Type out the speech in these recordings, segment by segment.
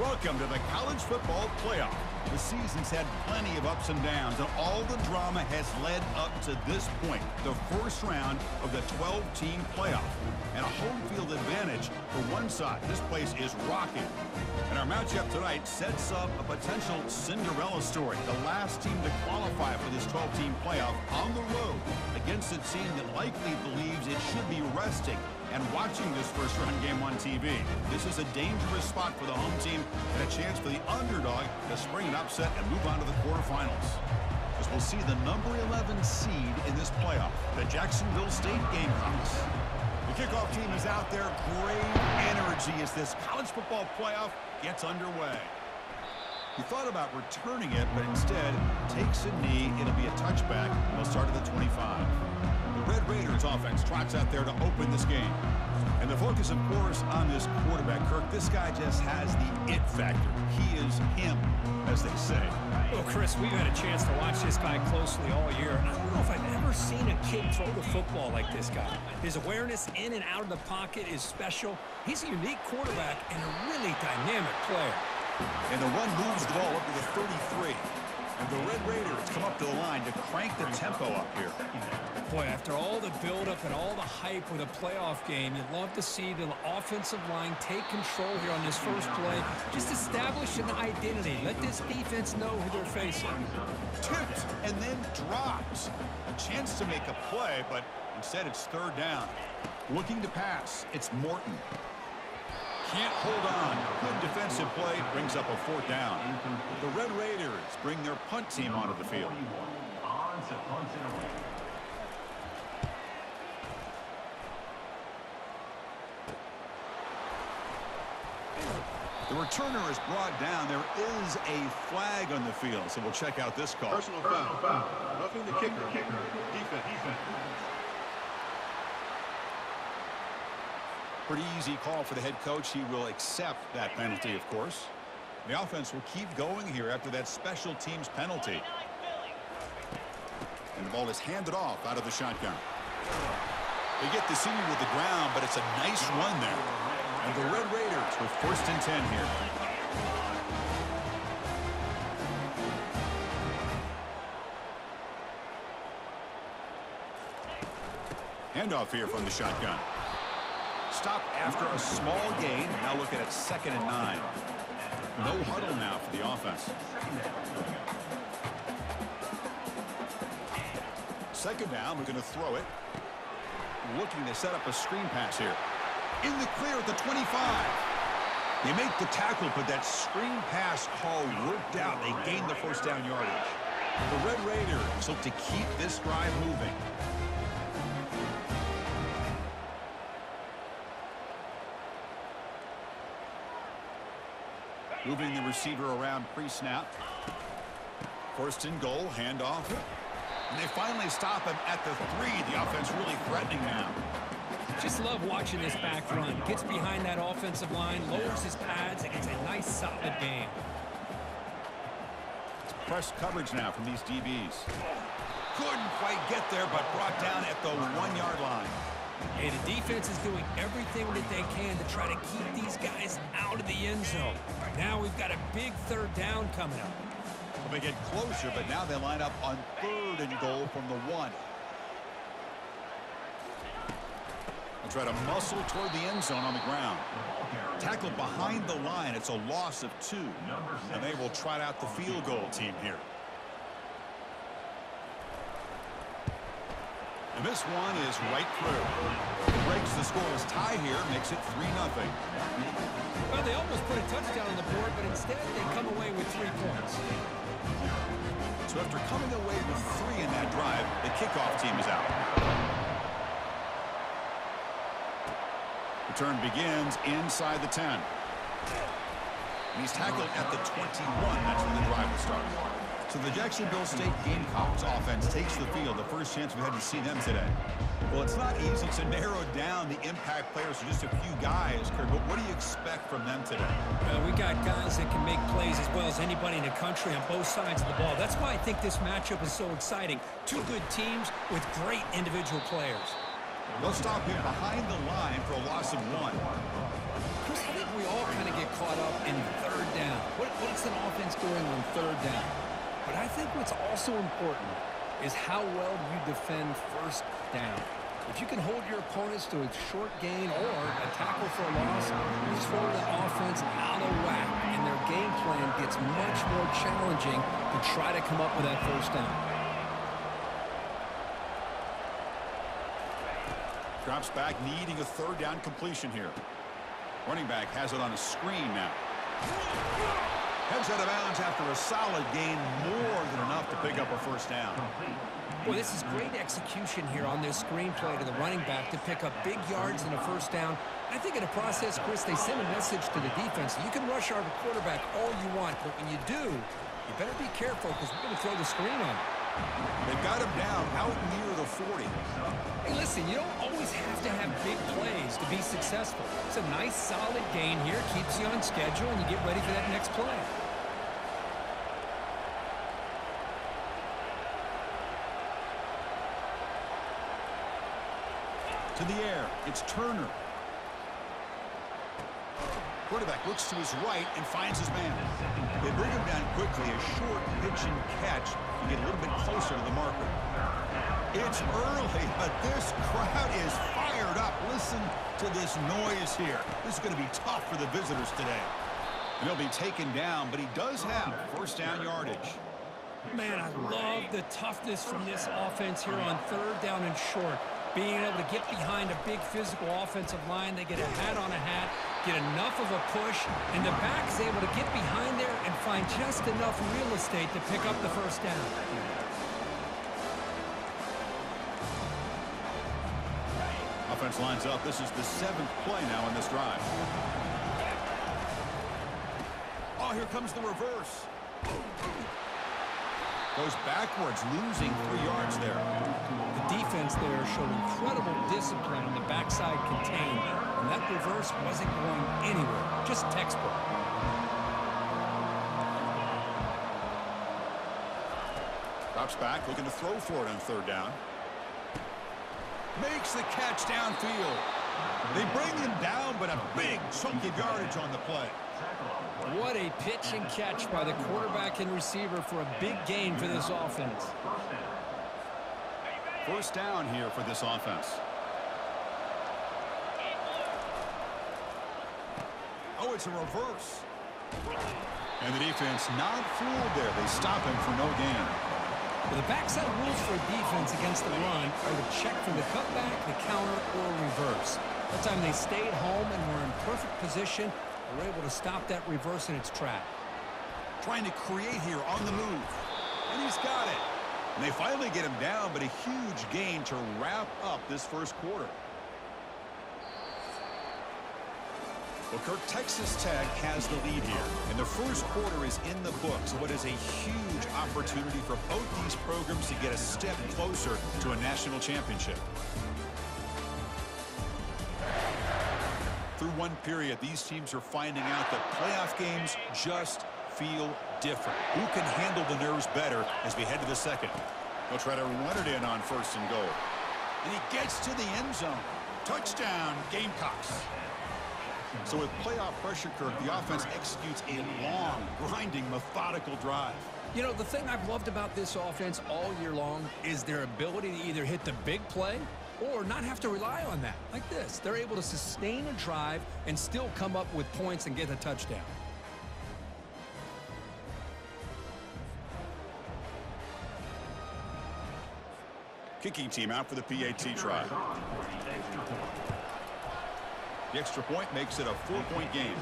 Welcome to the College Football Playoff. The season's had plenty of ups and downs, and all the drama has led up to this point, the first round of the 12-team playoff. And a home field advantage for one side. This place is rocking. And our matchup tonight sets up a potential Cinderella story. The last team to qualify for this 12-team playoff on the road against a team that likely believes it should be resting and watching this first round game on TV. This is a dangerous spot for the home team and a chance for the underdog to spring an upset and move on to the quarterfinals. As we'll see the number 11 seed in this playoff, the Jacksonville State Gamecocks. The kickoff team is out there. Great energy as this college football playoff gets underway. He thought about returning it, but instead takes a knee. It'll be a touchback. He'll start at the 25. The Red Raiders offense trots out there to open this game. And the focus, of course, on this quarterback, Kirk. This guy just has the it factor. He is him, as they say. Well, Chris, we've had a chance to watch this guy closely all year. I don't know if I've ever seen a kid throw the football like this guy. His awareness in and out of the pocket is special. He's a unique quarterback and a really dynamic player. And the run moves the ball up to the 33. And the Red Raiders come up to the line to crank the tempo up here. Boy, after all the buildup and all the hype with a playoff game, you'd love to see the offensive line take control here on this first play. Just establish an identity. Let this defense know who they're facing. Tipped and then dropped. A chance to make a play, but instead it's third down. Looking to pass, it's Morton. Can't hold on. Good defensive play brings up a fourth down. The Red Raiders bring their punt team onto the field. The returner is brought down. There is a flag on the field, so we'll check out this call. Personal foul. Roughing the kicker. Defense. Pretty easy call for the head coach. He will accept that penalty, of course. The offense will keep going here after that special teams penalty. And the ball is handed off out of the shotgun. They get the senior to the ground, but it's a nice run there. And the Red Raiders with first and 10 here. Handoff here from the shotgun. Stop after a small gain. Now looking at second and nine. No huddle now for the offense. Second down, we're going to throw it. Looking to set up a screen pass here. In the clear at the 25. They make the tackle, but that screen pass call worked out. They gained the first down yardage. The Red Raiders look to keep this drive moving. Moving the receiver around pre-snap. First and goal, handoff. And they finally stop him at the three. The offense really threatening now. Just love watching this back run. Gets behind that offensive line, lowers his pads, and gets a nice solid game. It's press coverage now from these DBs. Couldn't quite get there, but brought down at the one-yard line. Hey, the defense is doing everything that they can to try to keep these guys out of the end zone. Now we've got a big third down coming up. Well, they get closer, but now they line up on third and goal from the one. They'll try to muscle toward the end zone on the ground. Tackled behind the line. It's a loss of two. And they will trot out the field goal team here. And this one is right through. Breaks the scoreless tie here, makes it 3-0. Well, they almost put a touchdown on the board, but instead they come away with three points. So after coming away with three in that drive, the kickoff team is out. The turn begins inside the 10. And he's tackled at the 21. That's when the drive will start. So the Jacksonville State Gamecocks offense takes the field. The first chance we had to see them today. Well, it's not easy to narrow down the impact players to just a few guys, Kirk, but what do you expect from them today? Well, we got guys that can make plays as well as anybody in the country on both sides of the ball. That's why I think this matchup is so exciting. Two good teams with great individual players. They'll stop him behind the line for a loss of one. Chris, I think we all kind of get caught up in third down. What, what's an offense doing on third down? But I think what's also important is how well you defend first down. If you can hold your opponents to a short gain or a tackle for a loss, you hold the offense out of whack, and their game plan gets much more challenging to try to come up with that first down. Drops back, needing a third down completion here. Running back has it on a screen now. Heads out of bounds after a solid gain, more than enough to pick up a first down. Boy, this is great execution here on this screenplay to the running back to pick up big yards and a first down. I think in the process, Chris, they send a message to the defense. You can rush our quarterback all you want, but when you do, you better be careful because we're going to throw the screen on him. They've got him down out near the 40. Hey, listen, you don't always have to have big plays to be successful. It's a nice, solid gain here, keeps you on schedule, and you get ready for that next play. To the air, it's Turner. Quarterback looks to his right and finds his man. They bring him down quickly, a short pitch and catch to get a little bit closer to the marker. It's early, but this crowd is fired up. Listen to this noise here. This is going to be tough for the visitors today. And he'll be taken down, but he does have first down yardage. Man, I love the toughness from this offense here on third down and short. Being able to get behind a big physical offensive line, they get a hat on a hat, get enough of a push, and the back is able to get behind there and find just enough real estate to pick up the first down. Offense lines up. This is the seventh play now in this drive. Oh, here comes the reverse. Goes backwards, losing three yards there. The defense there showed incredible discipline on the backside contained, and that reverse wasn't going anywhere, just textbook. Drops back, looking to throw for it on third down. Makes the catch downfield. They bring him down, but a big chunk of yardage on the play. What a pitch and catch by the quarterback and receiver for a big gain for this offense. First down here for this offense. Oh, it's a reverse. And the defense not fooled there. They stop him for no gain. Well, the backside rules for a defense against the run are to check for the cutback, the counter, or reverse. That time they stayed home and were in perfect position were able to stop that reverse in its track. Trying to create here on the move. And he's got it. And they finally get him down, but a huge gain to wrap up this first quarter. Well, Kirk, Texas Tech has the lead here, and the first quarter is in the books. What is a huge opportunity for both these programs to get a step closer to a national championship. Through one period, these teams are finding out that playoff games just feel different. Who can handle the nerves better as we head to the second? They'll try to run it in on first and goal. And he gets to the end zone. Touchdown, Gamecocks. So with playoff pressure, Kirk, the offense executes a long, grinding, methodical drive. You know, the thing I've loved about this offense all year long is their ability to either hit the big play or not have to rely on that. Like this, they're able to sustain a drive and still come up with points and get a touchdown. Kicking team out for the PAT try. The extra point makes it a four-point game.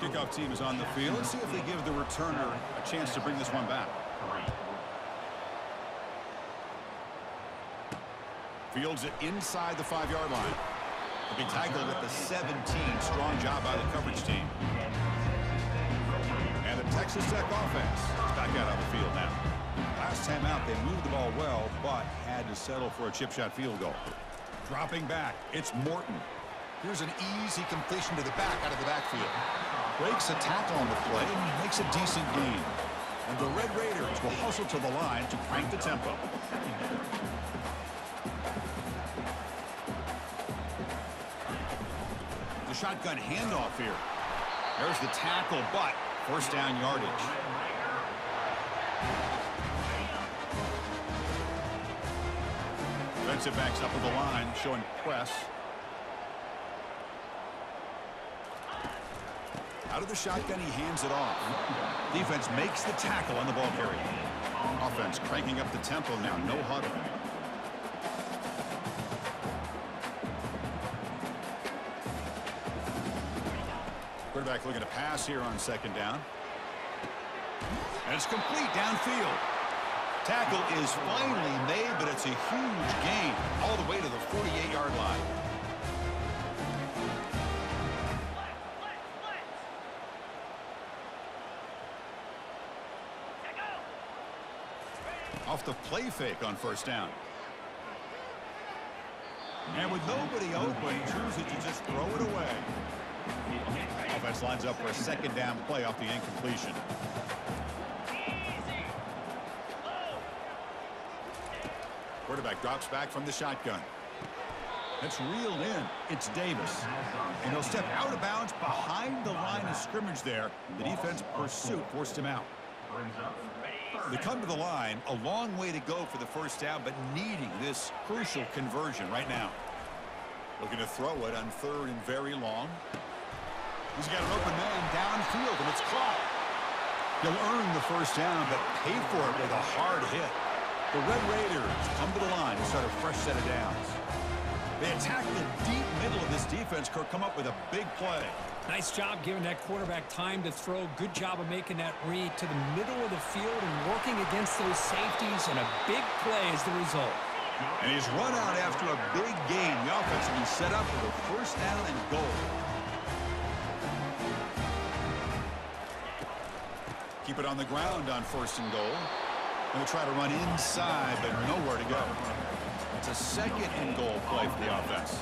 Kickoff team is on the field. Let's see if they give the returner a chance to bring this one back. Fields it inside the five-yard line. He'll be tackled at the 17. Strong job by the coverage team. And the Texas Tech offense is back out on the field now. Last time out, they moved the ball well, but had to settle for a chip shot field goal. Dropping back, it's Morton. Here's an easy completion to the back out of the backfield. Breaks a tackle on the play and makes a decent gain. And the Red Raiders will hustle to the line to crank the tempo. Shotgun handoff here. There's the tackle, but first down yardage. Defensive backs up with the line, showing press. Out of the shotgun, he hands it off. Defense makes the tackle on the ball carrier. Offense cranking up the tempo now. No huddle. Quarterback looking to pass here on second down. And it's complete downfield. Tackle is finally made, but it's a huge gain all the way to the 48-yard line. Off the play fake on first down. And with nobody open, chooses to just throw it away. Offense lines up for a second down play off the incompletion. Quarterback drops back from the shotgun. It's reeled in. It's Davis. And he'll step out of bounds behind the line of scrimmage there. The defense pursuit forced him out. They come to the line, a long way to go for the first down, but needing this crucial conversion right now. Looking to throw it on third and very long. He's got an open man downfield, and it's caught. He'll earn the first down, but pay for it with a hard hit. The Red Raiders come to the line to start a fresh set of downs. They attack the deep middle of this defense, Kirk, come up with a big play. Nice job giving that quarterback time to throw. Good job of making that read to the middle of the field and working against those safeties, and a big play is the result. And he's run out after a big game. The offense will be set up with a first down and goal. Keep it on the ground on first and goal. To try to run inside, but nowhere to go. It's a second and goal play for the offense.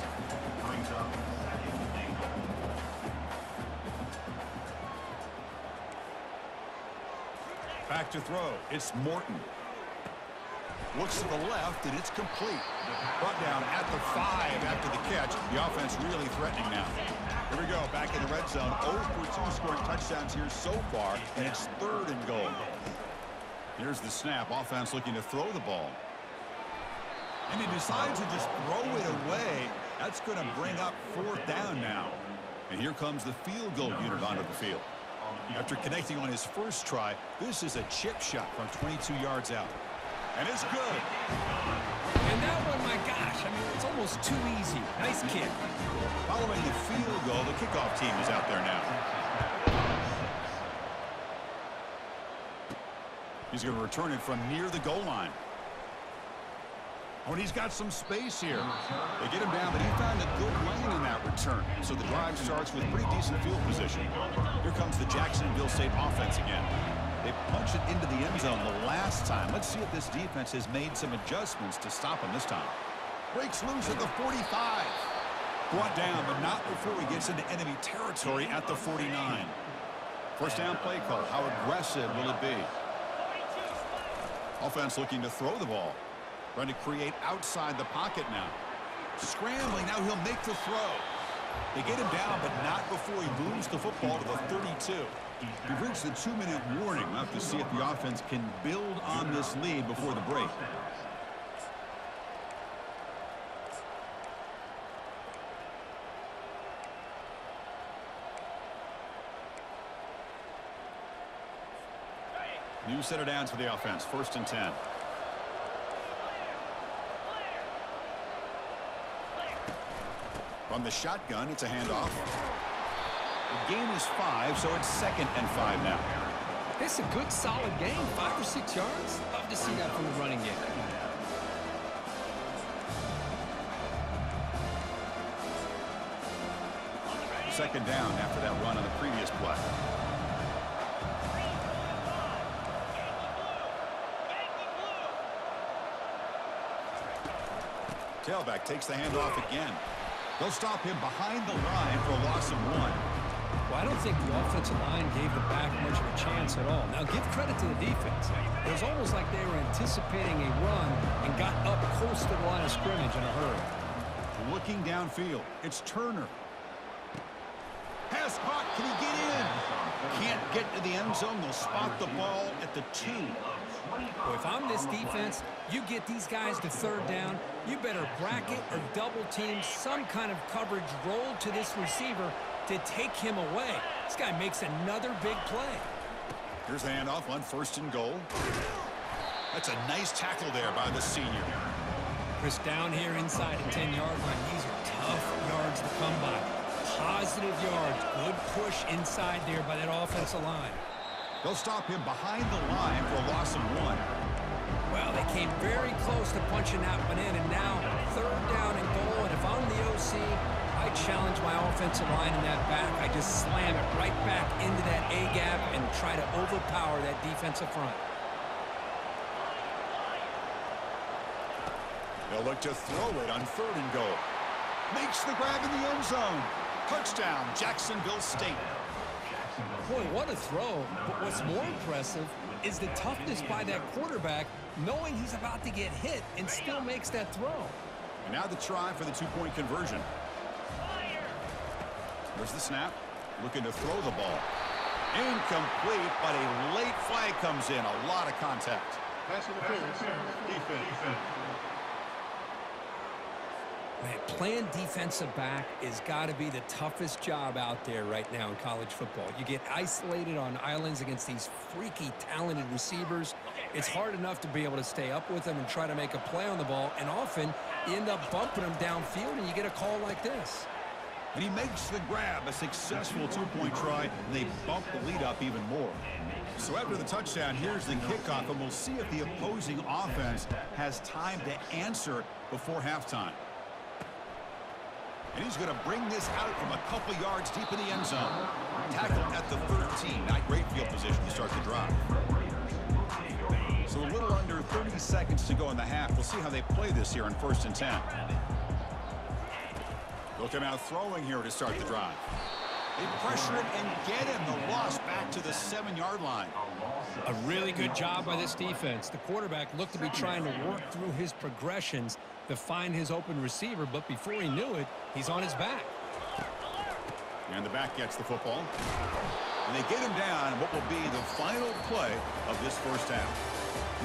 Back to throw. It's Morton. Looks to the left, and it's complete. Brought down at the five after the catch. The offense really threatening now. Here we go, back in the red zone. 0 for 2 scoring touchdowns here so far, and it's third and goal. Here's the snap. Offense looking to throw the ball. And he decides to just throw it away. That's going to bring up fourth down now. And here comes the field goal unit onto the field. After connecting on his first try, this is a chip shot from 22 yards out. And it's good. And that one, my gosh, I mean, it's almost too easy. Nice kick. Following the field goal, the kickoff team is out there now. He's going to return it from near the goal line. Oh, and he's got some space here. They get him down, but he found a good lane in that return. So the drive starts with pretty decent field position. Here comes the Jacksonville State offense again. They punched it into the end zone the last time. Let's see if this defense has made some adjustments to stop him this time. Breaks loose at the 45. Brought down, but not before he gets into enemy territory at the 49. First down play call. How aggressive will it be? Offense looking to throw the ball. Trying to create outside the pocket now. Scrambling, now he'll make the throw. They get him down, but not before he moves the football to the 32. We've reached the two-minute warning. We'll have to see if the offense can build on this lead before the break. New set of downs for the offense. First and 10. From the shotgun, it's a handoff. The game is five, so it's second and five now. It's a good, solid game. Five or six yards. Love to see that from the running game. Second down after that run on the previous play. Tailback takes the handoff again. They'll stop him behind the line for a loss of one. Well, I don't think the offensive line gave the back much of a chance at all. Now, give credit to the defense. It was almost like they were anticipating a run and got up close to the line of scrimmage in a hurry. Looking downfield, it's Turner. pass caught. Can he get in? Can't get to the end zone. They'll spot the ball at the two. Well, if I'm this defense, you get these guys to third down, you better bracket or double team some kind of coverage roll to this receiver to take him away. This guy makes another big play. Here's the handoff on first and goal. That's a nice tackle there by the senior. Chris, down here inside the 10-yard line, these are tough yards to come by. Positive yards, good push inside there by that offensive line. They'll stop him behind the line for a loss of one. Well, they came very close to punching that one in, and now third down and goal. And if I'm the OC, I challenge my offensive line in that back. I just slam it right back into that A-gap and try to overpower that defensive front. They'll look to throw it on third and goal. Makes the grab in the end zone. Touchdown, Jacksonville State. Boy, what a throw. But what's more impressive is the toughness by that quarterback knowing he's about to get hit and still makes that throw. And now the try for the two-point conversion. There's the snap. Looking to throw the ball. Incomplete, but a late flag comes in. A lot of contact. Pass interference. Defense. Man, playing defensive back is got to be the toughest job out there right now in college football. You get isolated on islands against these freaky, talented receivers. It's hard enough to be able to stay up with them and try to make a play on the ball, and often you end up bumping them downfield, and you get a call like this. And he makes the grab, a successful two-point try, and they bump the lead up even more. So after the touchdown, here's the kickoff, and we'll see if the opposing offense has time to answer before halftime. And he's going to bring this out from a couple yards deep in the end zone. Tackle at the 13. Not great field position to start the drive. So a little under 30 seconds to go in the half. We'll see how they play this here in first and 10. They'll come out throwing here to start the drive. They pressure it and get him. The loss back to the seven-yard line. A really good job by this defense. The quarterback looked to be trying to work through his progressions to find his open receiver, but before he knew it, he's on his back. And the back gets the football. And they get him down what will be the final play of this first half.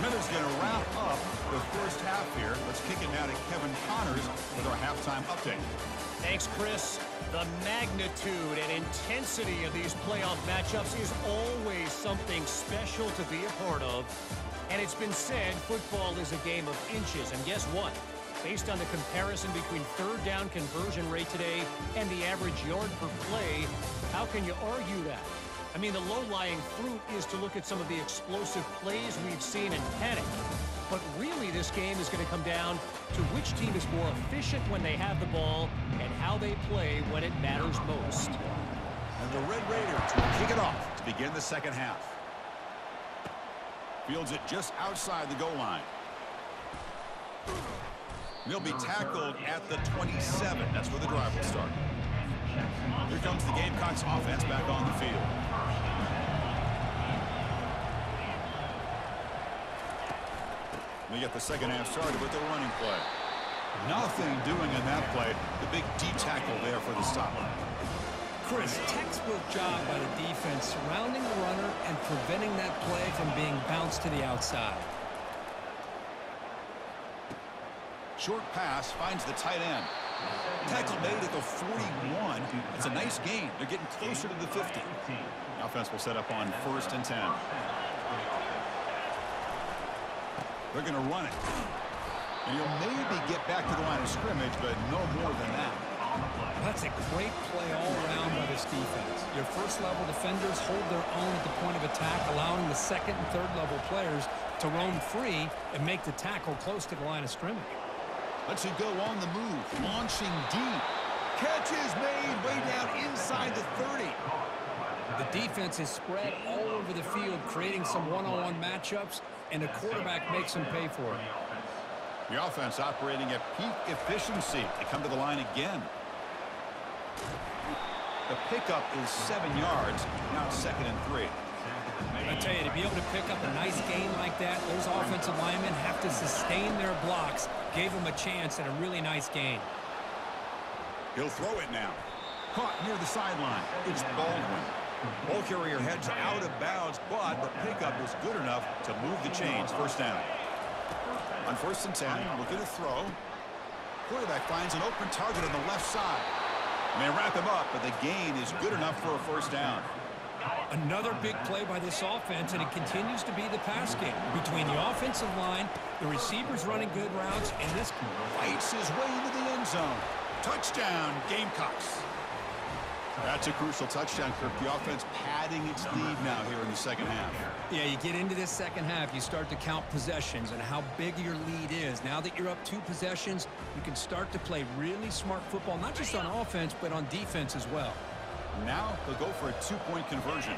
Miller's going to wrap up the first half here. Let's kick it now to Kevin Connors with our halftime update. Thanks, Chris. The magnitude and intensity of these playoff matchups is always something special to be a part of. And it's been said football is a game of inches. And guess what? Based on the comparison between third down conversion rate today and the average yard per play, how can you argue that? I mean, the low-lying fruit is to look at some of the explosive plays we've seen in panic. But really, this game is going to come down to which team is more efficient when they have the ball and how they play when it matters most. And the Red Raiders will kick it off to begin the second half. Fields it just outside the goal line. They'll be tackled at the 27. That's where the drive will start. Here comes the Gamecocks offense back on the field. They get the second half started with the running play. Nothing doing in that play. The big D tackle there for the stop. Chris, textbook job by the defense surrounding the runner and preventing that play from being bounced to the outside. Short pass finds the tight end. Tackle made at the 41. It's a nice gain. They're getting closer to the 50. Offense will set up on first and 10. They're going to run it. And he'll maybe get back to the line of scrimmage, but no more than that. That's a great play all around by this defense. Your first level defenders hold their own at the point of attack, allowing the second and third level players to roam free and make the tackle close to the line of scrimmage. Let's it go on the move, launching deep. Catch is made way down inside the 30. The defense is spread all over the field, creating some one-on-one -on -one matchups, and the quarterback makes them pay for it. The offense operating at peak efficiency. They come to the line again. The pickup is seven yards. Now second and three. I tell you, to be able to pick up a nice gain like that, those offensive linemen have to sustain their blocks. Gave them a chance at a really nice gain. He'll throw it now. Caught near the sideline. It's Baldwin. Ball carrier heads out of bounds, but the pickup was good enough to move the chains. First down. On first and 10, looking to throw. Quarterback finds an open target on the left side. They wrap him up, but the gain is good enough for a first down. Another big play by this offense, and it continues to be the pass game. Between the offensive line, the receivers running good routes, and this fights his way into the end zone. Touchdown, Gamecocks. That's a crucial touchdown, Kirk. The offense padding its lead now here in the second half. Yeah, you get into this second half, you start to count possessions and how big your lead is. Now that you're up two possessions, you can start to play really smart football, not just on offense, but on defense as well. Now they'll go for a two-point conversion.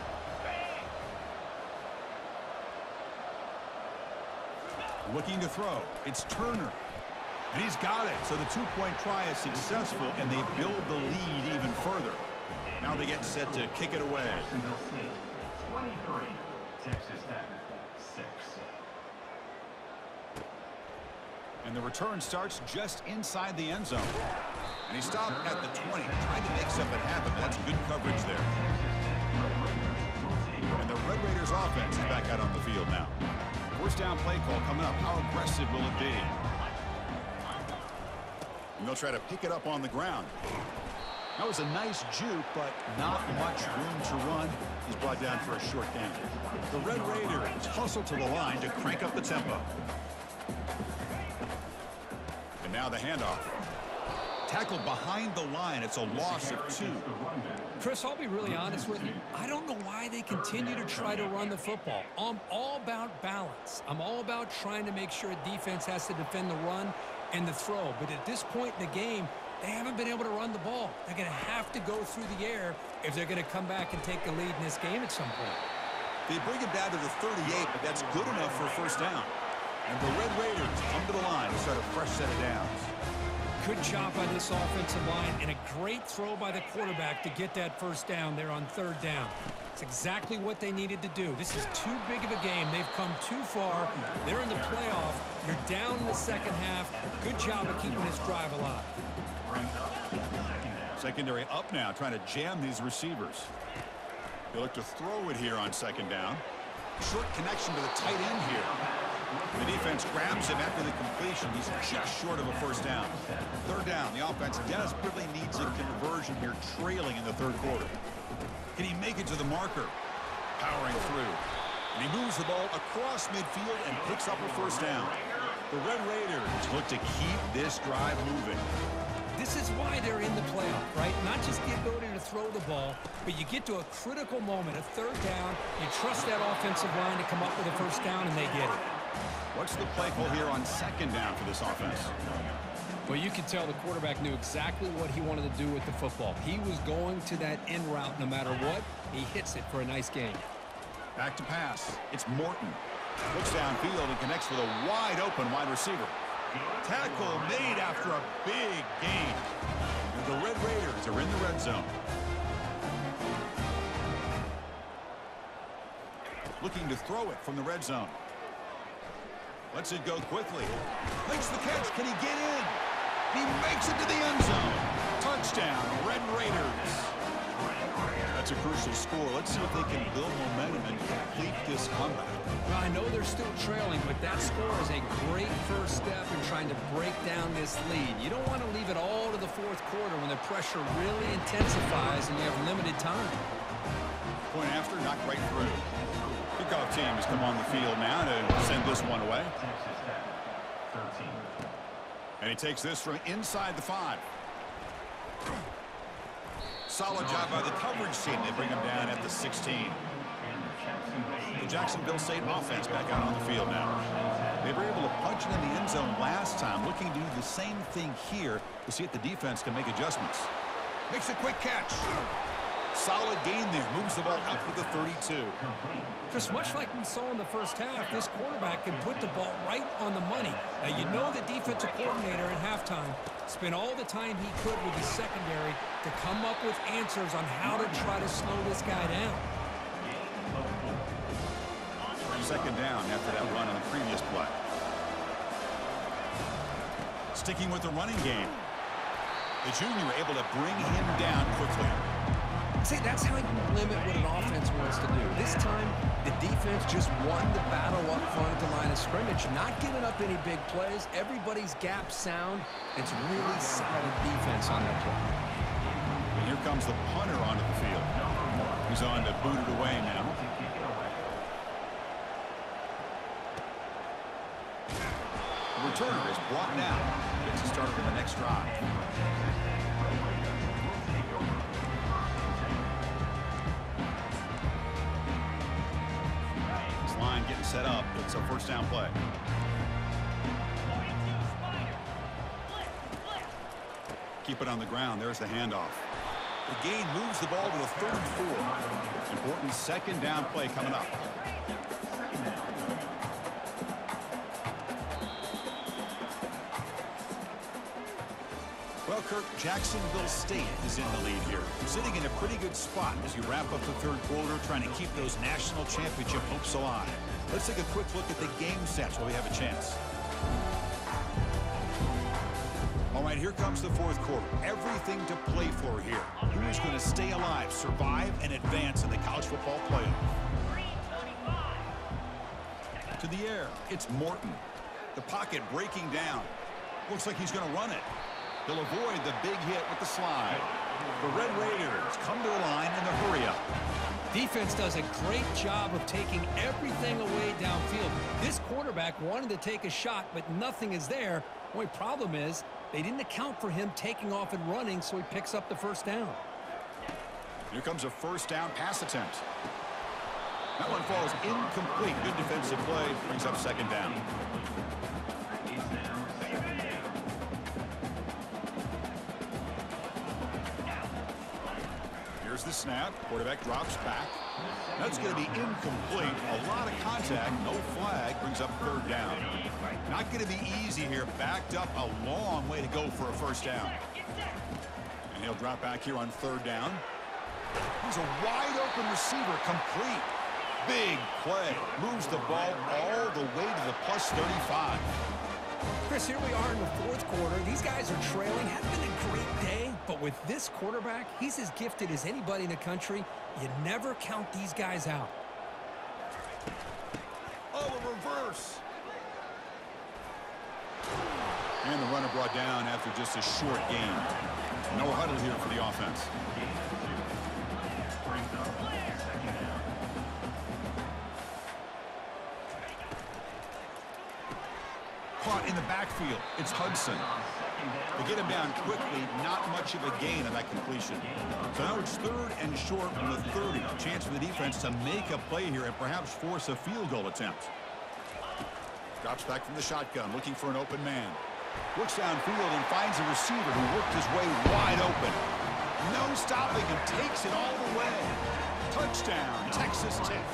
Looking to throw. It's Turner. And he's got it. So the two-point try is successful, and they build the lead even further. Now they get set to kick it away. 23, Texas Tech, 6. And the return starts just inside the end zone. And he stopped at the 20, trying to make something happen. That's good coverage there. And the Red Raiders offense is back out on the field now. First down play call coming up. How aggressive will it be? And they'll try to pick it up on the ground. That was a nice juke, but not much room to run. He's brought down for a short gain. The Red Raiders hustle to the line to crank up the tempo. And now the handoff. Tackled behind the line. It's a loss of two. Chris, I'll be really honest with you. I don't know why they continue to try to run the football. I'm all about balance. I'm all about trying to make sure a defense has to defend the run and the throw. But at this point in the game, they haven't been able to run the ball. They're going to have to go through the air if they're going to come back and take the lead in this game at some point. They bring it down to the 38, but that's good enough for a first down. And the Red Raiders come to the line to start a fresh set of downs. Good job by this offensive line and a great throw by the quarterback to get that first down there on third down. It's exactly what they needed to do. This is too big of a game. They've come too far. They're in the playoff. You're down in the second half. Good job of keeping this drive alive. Secondary up now, trying to jam these receivers. They look to throw it here on second down. Short connection to the tight end here. The defense grabs him after the completion. He's just short of a first down. Third down. The offense desperately needs a conversion here, trailing in the third quarter. Can he make it to the marker? Powering through. And he moves the ball across midfield and picks up a first down. The Red Raiders look to keep this drive moving. This is why they're in the playoff, right? Not just the ability to throw the ball, but you get to a critical moment, a third down, you trust that offensive line to come up with a first down, and they get it. What's the play call here on second down for this offense? Well, you can tell the quarterback knew exactly what he wanted to do with the football. He was going to that in route no matter what. He hits it for a nice gain. Back to pass. It's Morton. Looks downfield and connects with a wide open wide receiver. Tackle made after a big gain. And the Red Raiders are in the red zone. Looking to throw it from the red zone. Lets it go quickly. Makes the catch. Can he get in? He makes it to the end zone. Touchdown, Red Raiders. That's a crucial score. Let's see if they can build momentum and complete this comeback. Well, I know they're still trailing, but that score is a great first step in trying to break down this lead. You don't want to leave it all to the fourth quarter when the pressure really intensifies and you have limited time. Point after, knocked right through. Kickoff team has come on the field now to send this one away. And he takes this from inside the five. Solid job by the coverage team. They bring him down at the 16. The Jacksonville State offense back out on the field now. They were able to punch it in the end zone last time, looking to do the same thing here to see if the defense can make adjustments. Makes a quick catch. Solid gain there. Moves the ball up to the 32. Just much like we saw in the first half, this quarterback can put the ball right on the money. Now, you know the defensive coordinator at halftime spent all the time he could with his secondary to come up with answers on how to try to slow this guy down. Second down after that run on the previous play. Sticking with the running game. The junior able to bring him down quickly. See, that's how you limit what an offense wants to do. This time, the defense just won the battle up front at the line of scrimmage, not giving up any big plays. Everybody's gap sound. It's really solid defense on that play. And here comes the punter onto the field. He's on to boot it away now. The returner is brought down. Gets to start on the next drive. Set up. It's a first down play. Keep it on the ground. There's the handoff. The gain moves the ball to the 34. Important second down play coming up. Well, Kirk, Jacksonville State is in the lead here. Sitting in a pretty good spot as you wrap up the third quarter, trying to keep those national championship hopes alive. Let's take a quick look at the game sets while we have a chance. All right, here comes the fourth quarter. Everything to play for here. Who's going to stay alive, survive, and advance in the college football playoff? To the air, it's Morton. The pocket breaking down. Looks like he's going to run it. He'll avoid the big hit with the slide. The Red Raiders come to the line in the hurry-up. Defense does a great job of taking everything away downfield. This quarterback wanted to take a shot, but nothing is there. Only problem is they didn't account for him taking off and running, so he picks up the first down. Here comes a first down pass attempt. That one falls incomplete. Good defensive play. Brings up second down. Snap. Quarterback drops back. That's going to be incomplete. A lot of contact. No flag. Brings up third down. Not going to be easy here. Backed up a long way to go for a first down. And he'll drop back here on third down. He's a wide open receiver. Complete. Big play. Moves the ball all the way to the plus 35. Chris, here we are in the fourth quarter. These guys are trailing. Hasn't been a great day, but with this quarterback, he's as gifted as anybody in the country. You never count these guys out. Oh, a reverse. And the runner brought down after just a short gain. No huddle here for the offense. Caught in the backfield. It's Hudson. They get him down quickly. Not much of a gain on that completion. So now it's third and short from the 30. Chance for the defense to make a play here and perhaps force a field goal attempt. Drops back from the shotgun, looking for an open man. Looks downfield and finds a receiver who worked his way wide open. No stopping him, takes it all the way. Touchdown, Texas Tech.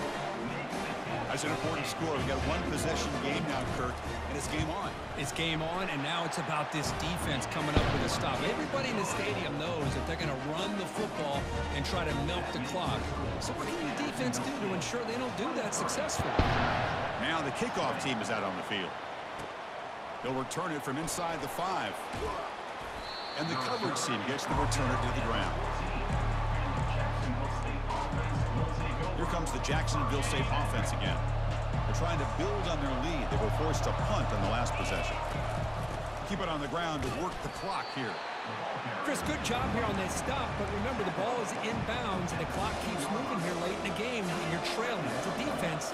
That's an important score. We've got one possession game now, Kirk, and it's game on. It's game on, and now it's about this defense coming up with a stop. Everybody in the stadium knows that they're going to run the football and try to milk the clock. So what can your defense do to ensure they don't do that successfully? Now the kickoff team is out on the field. They'll return it from inside the five. And the coverage team gets the returner to the ground. Here comes the Jacksonville State offense again. Trying to build on their lead. They were forced to punt on the last possession. Keep it on the ground to work the clock here. Chris, good job here on that stop, but remember the ball is inbounds and the clock keeps moving here late in the game and you're trailing. As a defense,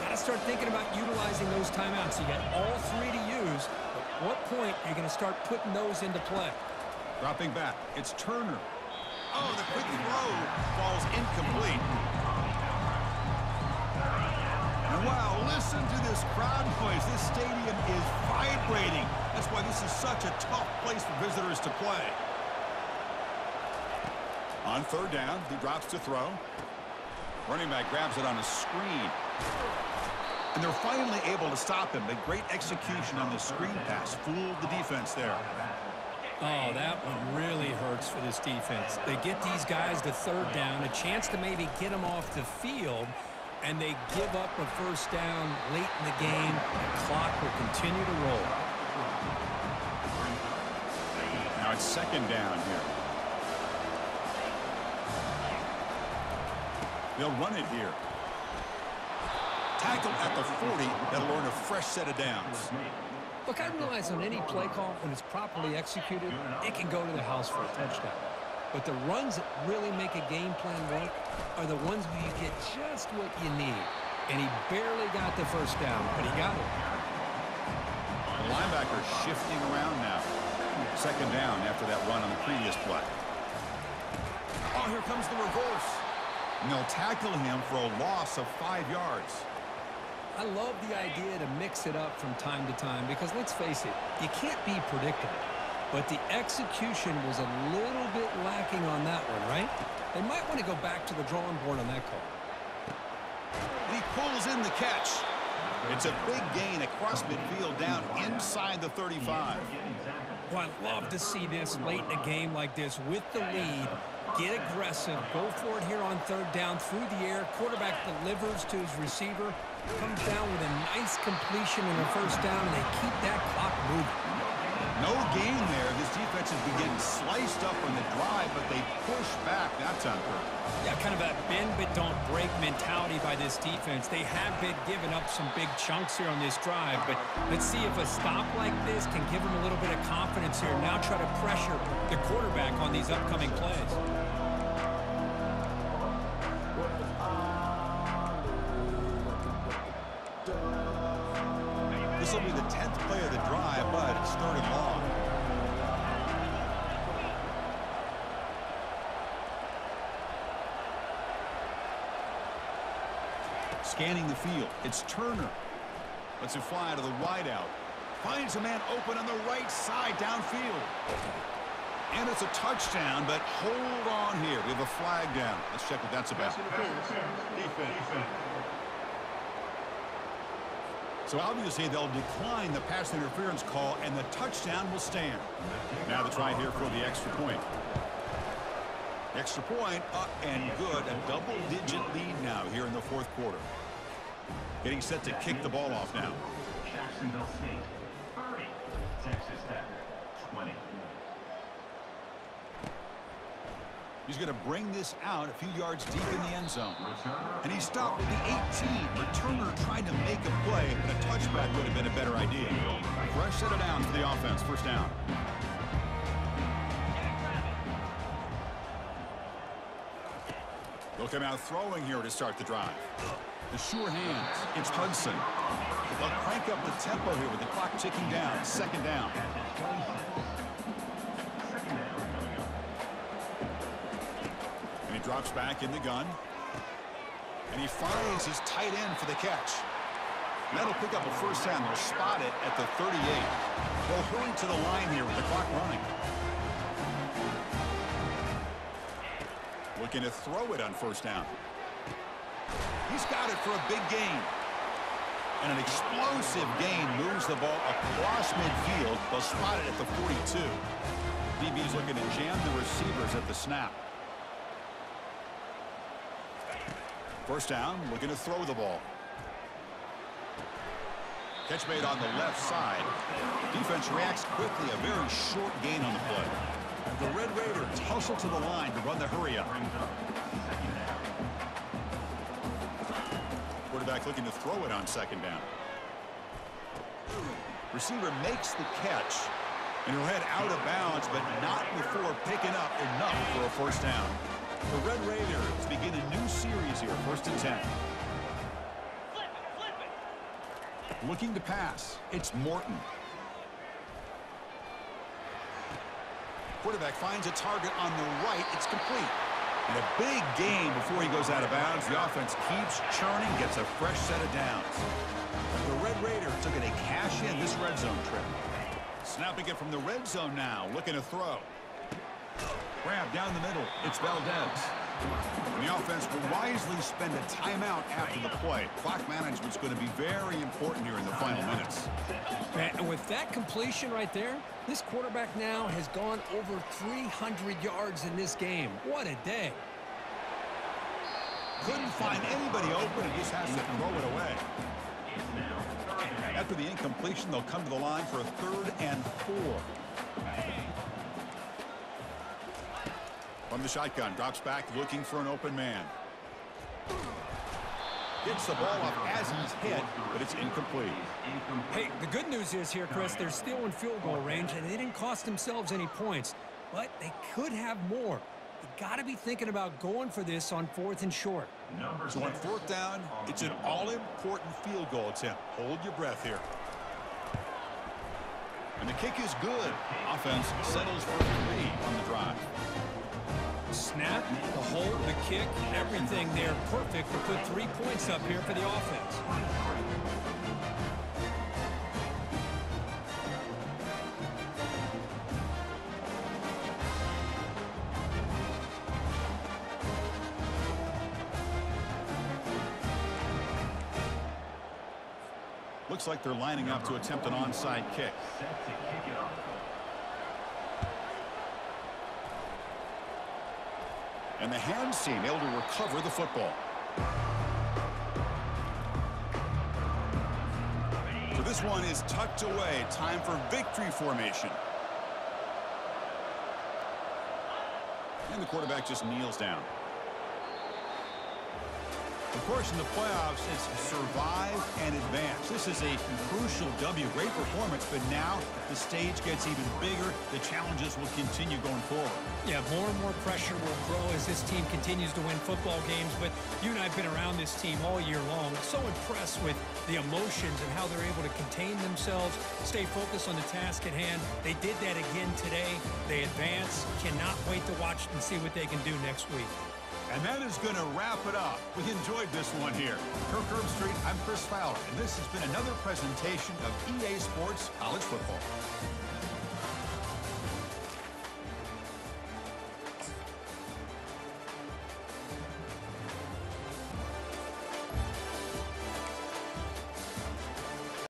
got to start thinking about utilizing those timeouts. You got all three to use. At what point are you going to start putting those into play? Dropping back, it's Turner. Oh, the quick throw falls incomplete. And wow, listen to this crowd noise. This stadium is vibrating. That's why this is such a tough place for visitors to play. On third down, he drops to throw. Running back grabs it on a screen. And they're finally able to stop him. The great execution on the screen pass fooled the defense there. Oh, that one really hurts for this defense. They get these guys to third down, a chance to maybe get them off the field, and they give up a first down late in the game. The clock will continue to roll. Now it's second down here. They'll run it here. Tackle at the 40. That'll earn a fresh set of downs. Look, I realize on any play call, when it's properly executed, it can go to the house for a touchdown. But the runs that really make a game plan work are the ones where you get just what you need. And he barely got the first down, but he got it. The linebacker shifting around now. Second down after that run on the previous play. Oh, here comes the reverse. And they'll tackle him for a loss of five yards. I love the idea to mix it up from time to time because let's face it, you can't be predictable. But the execution was a little bit lacking on that one, right? They might want to go back to the drawing board on that call. He pulls in the catch. It's a big gain across midfield down inside the 35. Well, I love to see this late in a game like this with the lead. Get aggressive. Go for it here on third down through the air. Quarterback delivers to his receiver. Comes down with a nice completion and a first down, and they keep that clock moving. No gain there. This defense has been getting sliced up on the drive, but they push back that time. Yeah, kind of a bend but don't break mentality by this defense. They have been giving up some big chunks here on this drive, but let's see if a stop like this can give them a little bit of confidence here. Now try to pressure the quarterback on these upcoming plays. Scanning the field. It's Turner. Lets it fly to the wideout. Finds a man open on the right side downfield. And it's a touchdown, but hold on here. We have a flag down. Let's check what that's about. So obviously they'll decline the pass interference call and the touchdown will stand. Now the try here for the extra point. Extra point up and good. A double-digit lead now here in the fourth quarter. Getting set to kick the ball off now. Jacksonville State, 30. Texas Tech, 20. He's going to bring this out a few yards deep in the end zone. And he stopped at the 18. Returner trying to make a play, but a touchback would have been a better idea. Fresh set of downs for the offense. First down. They'll come out throwing here to start the drive. The sure hands. It's Hudson. They'll crank up the tempo here with the clock ticking down. Second down. And he drops back in the gun. And he finds his tight end for the catch. That'll pick up a first down. They'll spot it at the 38. They'll hurry to the line here with the clock running. Looking to throw it on first down. He's got it for a big gain. And an explosive gain moves the ball across midfield. They'll spot it at the 42. DB's looking to jam the receivers at the snap. First down, looking to throw the ball. Catch made on the left side. Defense reacts quickly. A very short gain on the play. The Red Raiders hustle to the line to run the hurry up. Quarterback looking to throw it on second down. Receiver makes the catch. And he'll head out of bounds, but not before picking up enough for a first down. The Red Raiders begin a new series here, first and 10. Looking to pass. It's Morton. Quarterback finds a target on the right. It's complete. And a big gain before he goes out of bounds. The offense keeps churning, gets a fresh set of downs. The Red Raiders took it a cash in this red zone trip. Snapping it from the red zone now, looking to throw. Grab down the middle. It's Valdez. And the offense will wisely spend a timeout after the play. Clock management's going to be very important here in the final minutes. And with that completion right there, this quarterback now has gone over 300 yards in this game. What a day. Couldn't find anybody open and just has to throw it away. After the incompletion, they'll come to the line for a third and four. From the shotgun, drops back looking for an open man. Gets the ball off as he's hit, but it's incomplete. Hey, the good news is here, Chris, they're still in field goal range, and they didn't cost themselves any points. But they could have more. You got to be thinking about going for this on fourth and short. So on fourth down, it's an all-important field goal attempt. Hold your breath here. And the kick is good. Offense settles for three on the drive. Snap, the hold, the kick, everything there perfect to put three points up here for the offense. Looks like they're lining up to attempt an onside kick. Set to kick it off. And the hands team able to recover the football. So this one is tucked away. Time for victory formation. And the quarterback just kneels down. Of course, in the playoffs, it's survive and advance. This is a crucial W. Great performance, but now the stage gets even bigger. The challenges will continue going forward. Yeah, more and more pressure will grow as this team continues to win football games. But you and I have been around this team all year long. So impressed with the emotions and how they're able to contain themselves, stay focused on the task at hand. They did that again today. They advance. Cannot wait to watch and see what they can do next week. And that is going to wrap it up. We enjoyed this one here. Kirk Herbstreit, I'm Chris Fowler, and this has been another presentation of EA Sports College Football.